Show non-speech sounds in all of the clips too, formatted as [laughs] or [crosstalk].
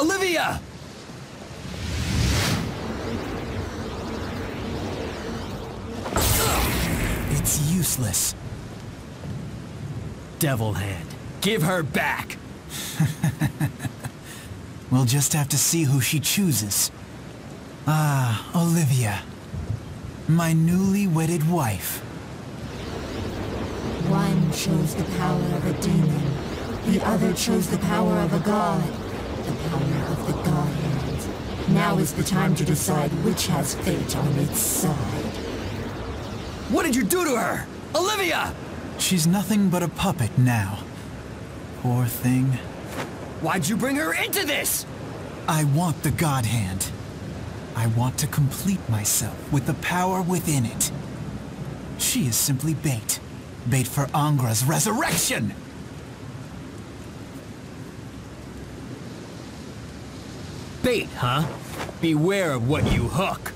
Olivia! It's useless. Devil Hand, give her back! [laughs] We'll just have to see who she chooses. Ah, Olivia. My newly wedded wife. One chose the power of a demon. The other chose the power of a god. The power of the god hand. Now is the time to decide which has fate on its side. What did you do to her? Olivia! She's nothing but a puppet now. Poor thing. Why'd you bring her into this? I want the God Hand. I want to complete myself with the power within it. She is simply bait. Bait for Angra's resurrection! Bait, huh? Beware of what you hook.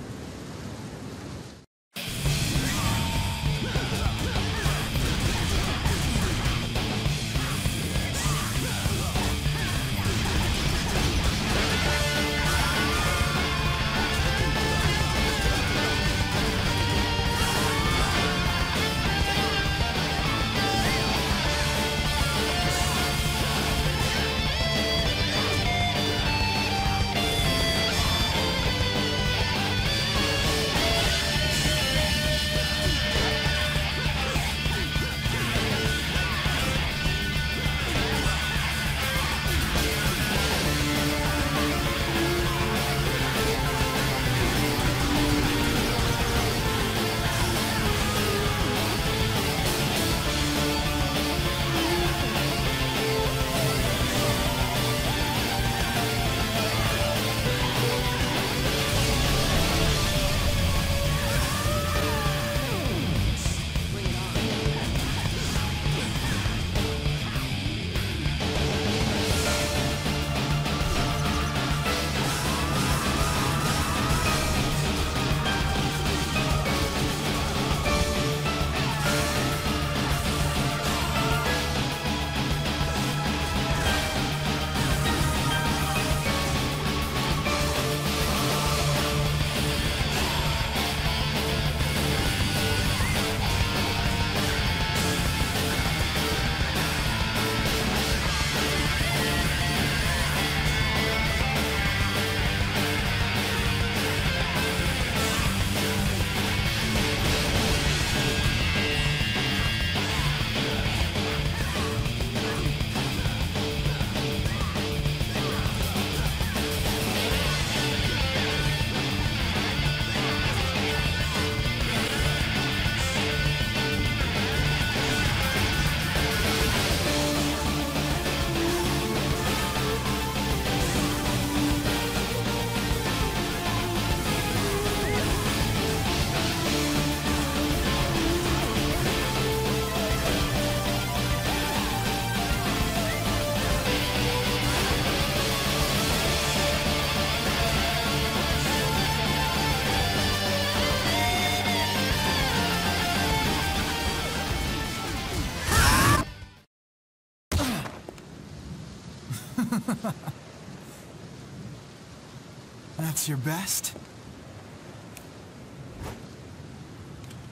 [laughs] That's your best?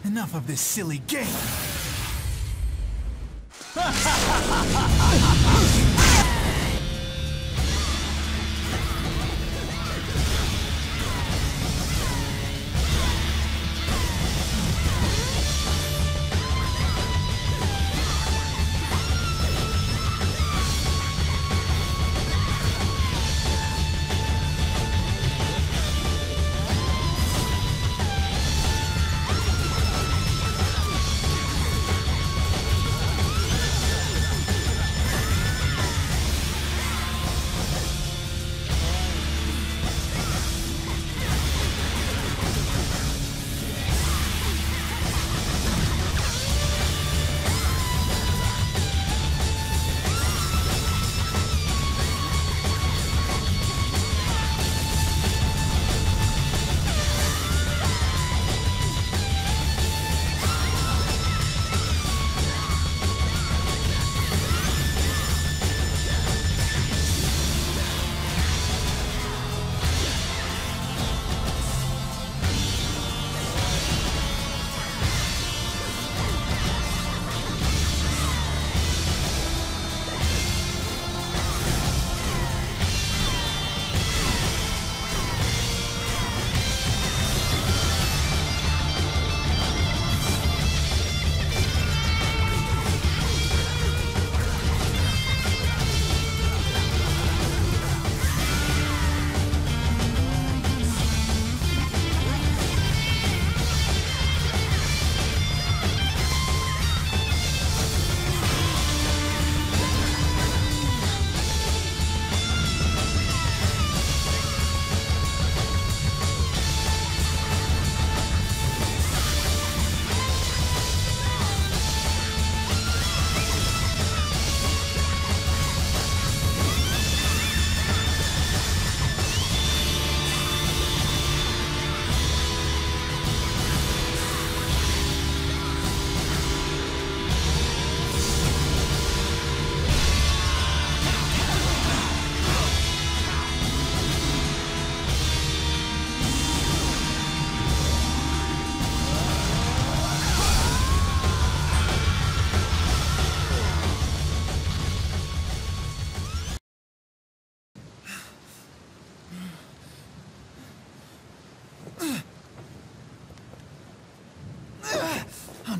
Enough of this silly game! [laughs]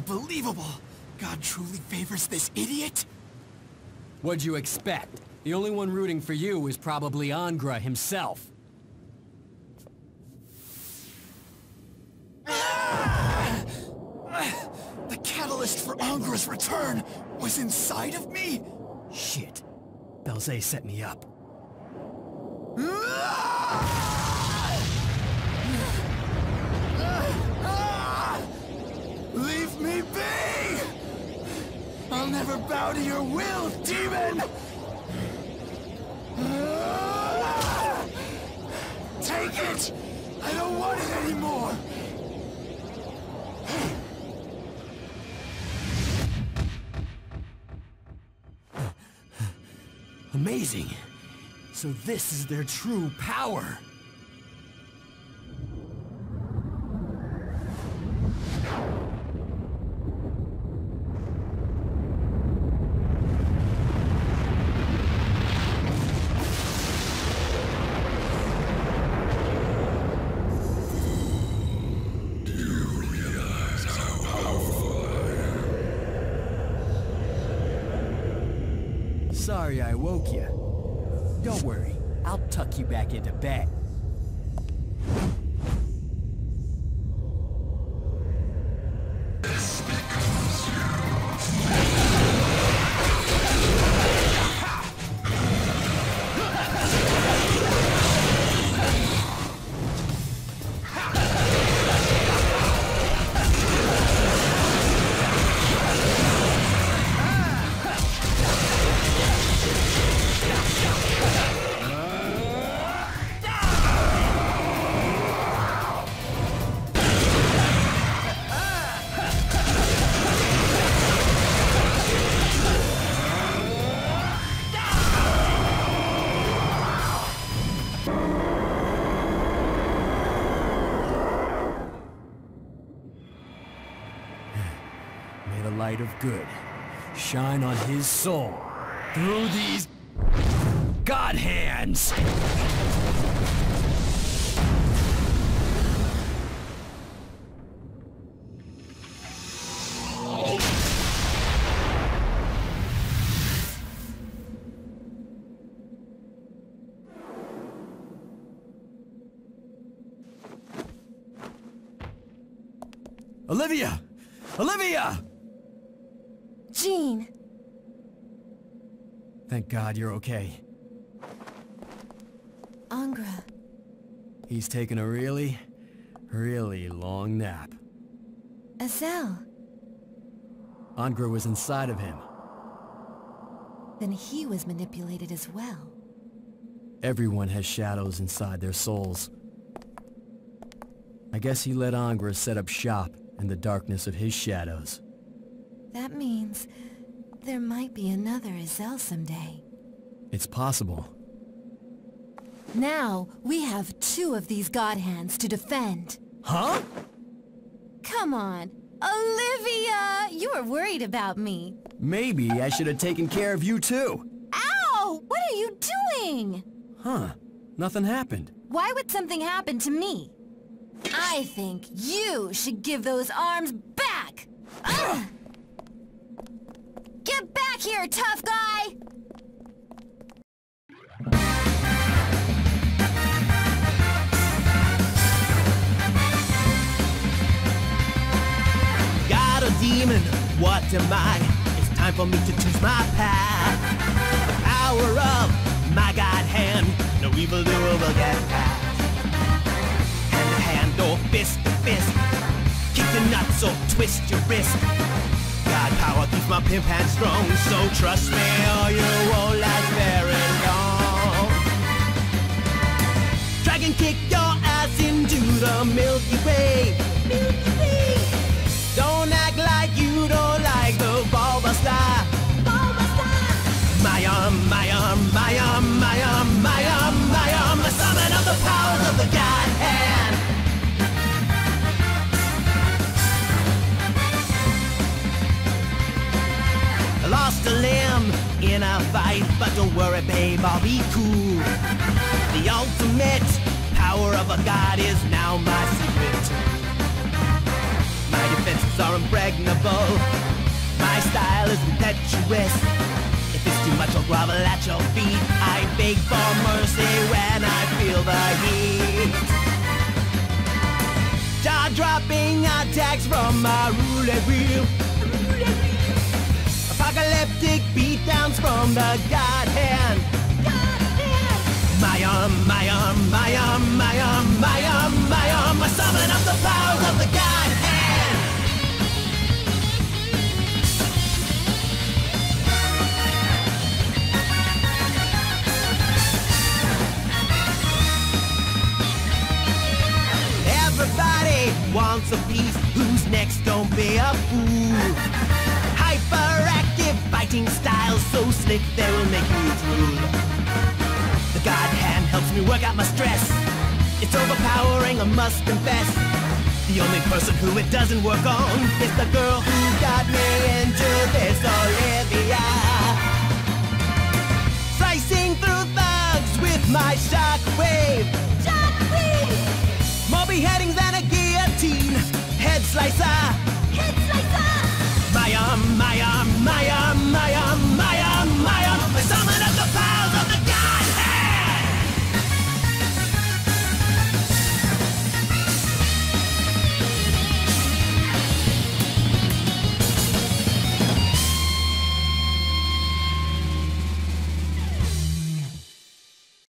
Unbelievable! God truly favors this idiot? What'd you expect? The only one rooting for you is probably Angra himself. Ah! The catalyst for Angra's return was inside of me? Shit. Belzé set me up. Bow to your will, demon! Take it! I don't want it anymore! Amazing. So this is their true power. Sorry I woke you. Don't worry, I'll tuck you back into bed. Of good shine on his soul through these God hands. Olivia! Olivia! Gene! Thank God you're okay. Angra. He's taken a really, really long nap. Azel. Angra was inside of him. Then he was manipulated as well. Everyone has shadows inside their souls. I guess he let Angra set up shop in the darkness of his shadows. That means there might be another Azel someday. It's possible. Now, we have two of these God Hands to defend. Huh? Come on! Olivia! You were worried about me. Maybe I should have taken care of you too. Ow! What are you doing? Huh. Nothing happened. Why would something happen to me? I think you should give those arms back! [sighs] Ugh! Here, tough guy! Got a demon, what am I? It's time for me to choose my path. The power of my God hand, no evil doer will get past. Hand to hand or fist to fist, kick the nuts or twist your wrist. Power keeps my pimp hand strong, so trust me or you won't last very long. Dragon kick your ass into the Milky Way. Don't worry, babe, I'll be cool. The ultimate power of a god is now my secret. My defense moves are impregnable. My style is impetuous. If it's too much, I'll grovel at your feet. I beg for mercy when I feel the heat. Jaw dropping attacks from my roulette wheel. Apocalyptic beatdowns from the God hand. My arm, my arm, my arm, my arm, my arm, my arm. I summon up the powers of the God hand. Everybody wants a piece. Who's next? Don't be a fool. Helps me work out my stress. It's overpowering, I must confess. The only person who it doesn't work on is the girl who got me into this Olivia. Slicing through thugs with my shockwave. Shockwave! More beheadings than a guillotine. Head slicer.